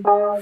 Dope.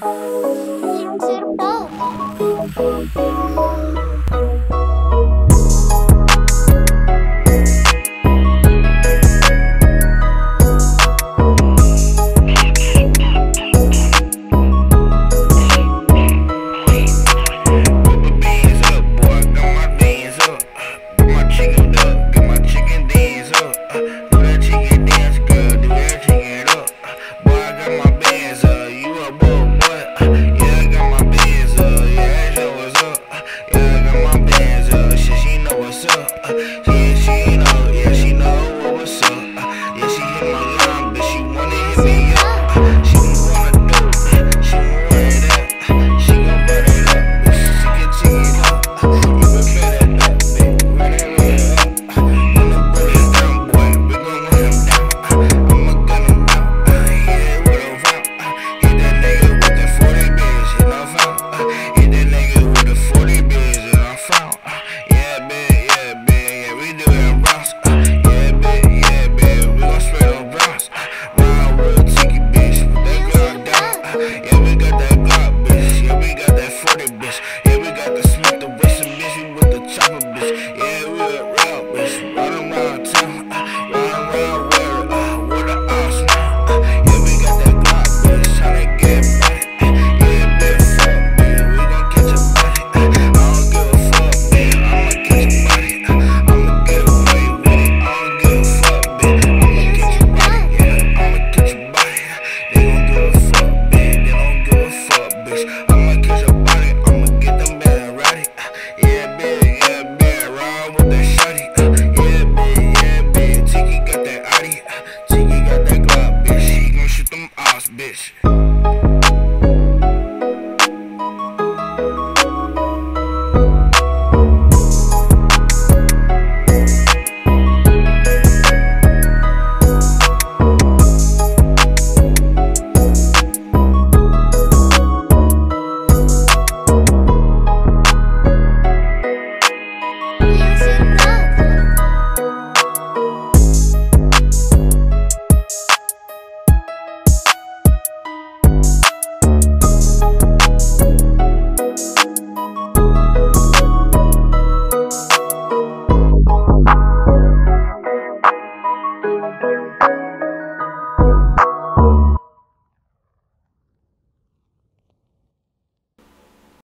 Nation.